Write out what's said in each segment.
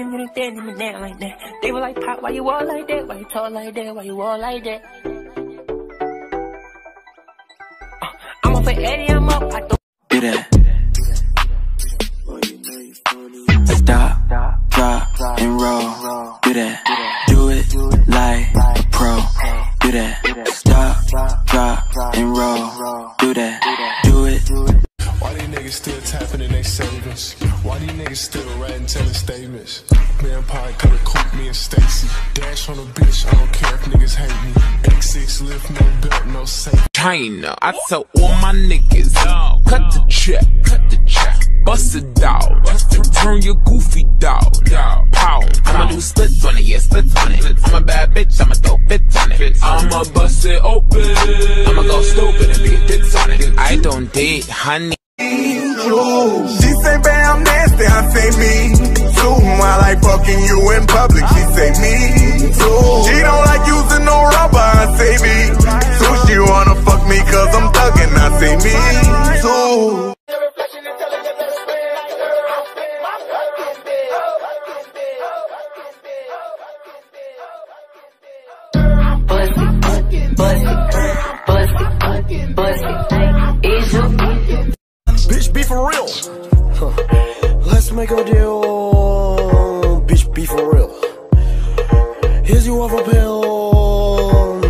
that, like that. And then that, and that, like that. They were like, Pop, why you all like that? Why you talk like that? Why you all like that? Uh, I'm up for Eddie, I'm up. I throw Do that. Stop, drop, and roll. Do that. Do it like a pro. Do that. Stop, drop, and roll. Do that. Do it. Why these niggas still tapping in their savings? Why these niggas still China. I tell all my niggas, cut the check, cut the check, bust a dog, turn your goofy dog, pow. I'ma do splits on it, yeah, splits on it. I'm a bad bitch, I'ma throw fits on it. I'ma bust it open, I'ma go stupid and be a tits on it. I don't date honey. She say, babe, I'm nasty, I say me too. I like fucking you in public, she say me too. She don't like using no rubber, I say me for real. Let's make a deal. Bitch, be for real. Here's you off a pill.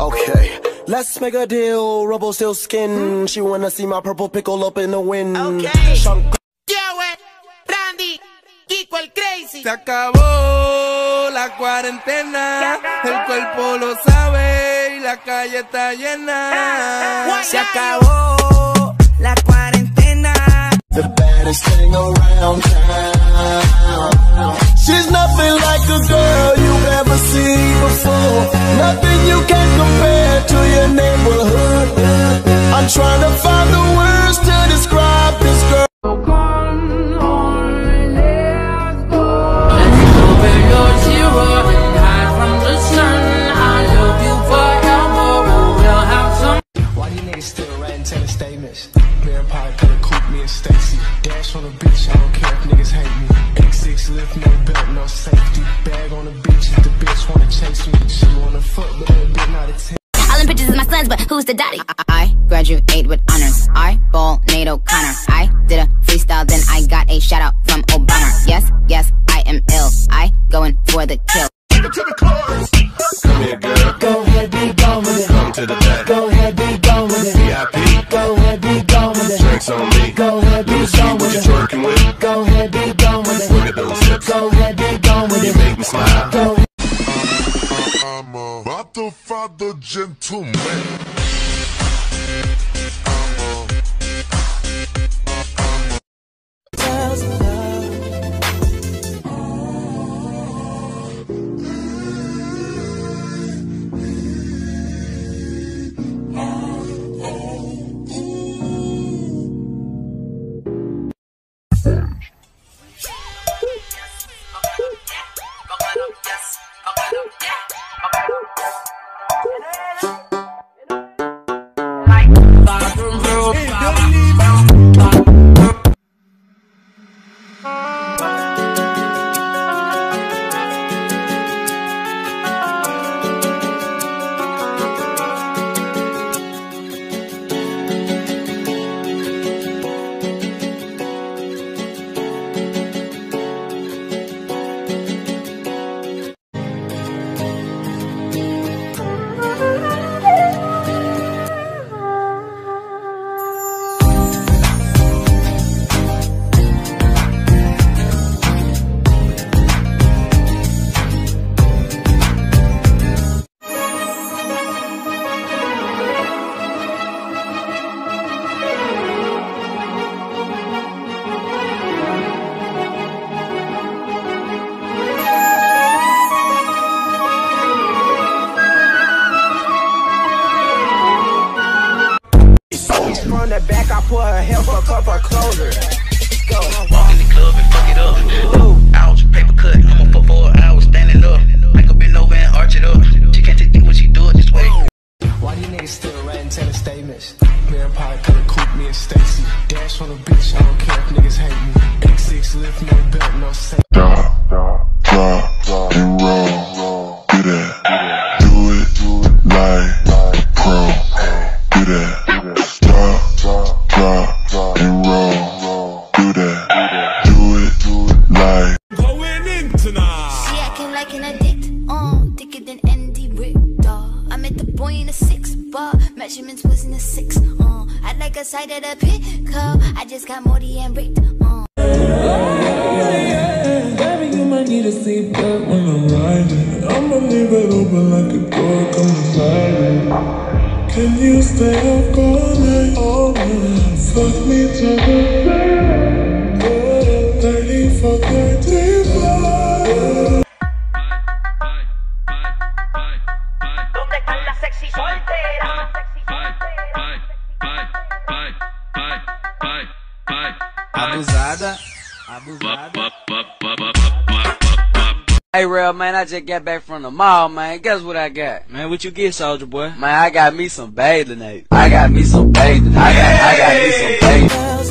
Okay, let's make a deal. Rubble still skin. She wanna see my purple pickle up in the wind. Okay. Shank- Joey, Randy, Kiko el Crazy. Se acabó la cuarentena, el cuerpo lo sabe y la calle está llena. Se acabó la cuarentena. The baddest thing around town. She's nothing like a girl you've ever seen before. Nothing you can the daddy? I, I graduate with honors. I ball NATO Connor. I did a freestyle, then I got a shout out from Obama. Yes, yes, I am ill. I going for the kill. Come here, girl. Go ahead, be gone with it. Come to the back. Go ahead, be gone with it. VIP. Go ahead, be gone with it. Drinks on me. Go ahead, be Let me see gone what with you it. twerking with. Go ahead, be gone with Look it. at those hips. Go ahead, be gone with You it. make me smile. Go ahead. I'm a motherfucker gentleman. From the back, I put her hair fuck up her closer. Go. Walk in the club and fuck it up. Ooh, measurements was in a six, uh. I like a side of the pickle, I just got Morty and Rick, uh. Baby, you might need a seatbelt when I'm riding. I'ma leave it open like a door, come inside. Can you stay up all night, all night? Fuck me till the Abusada. Hey, real man, I just got back from the mall, man. Guess what I got? Man, what you get, soldier boy? Man, I got me some bathing apes. I got me some bathing. I got, I got me some bathing.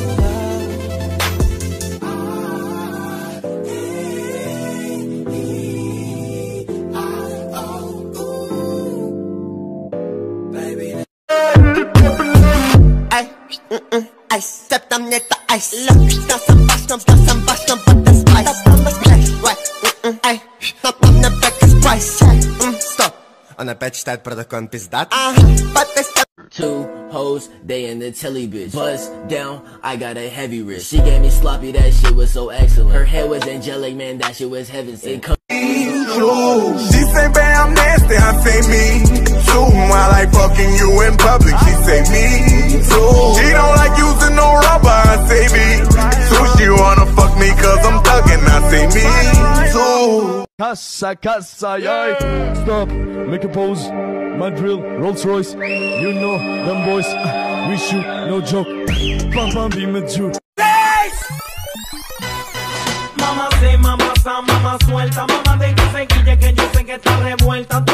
Look, stasam, basztam, stasam, basztam, but the spice Right, mm-mm, ay, stop tam na back is price mm, Stop, on опять читает протокол пиздат Ага, but the step Two hoes, they in the telly bitch. Bust down, I got a heavy wrist. She gave me sloppy, that shit was so excellent. Her hair was angelic, man, that shit was heaven sent. Come- She say, babe, I'm nasty, I say me too. I like fucking you in public, she say me too. She don't like using no rubber, I say Casa, casa, yay. Stop, make a pose. My drill, Rolls Royce. You know them boys. uh, We shoot, no joke. Pam pam be with you. Mamá sé, mamá sa, mamá suelta, mamá de que se quille que yo sé que está revuelta.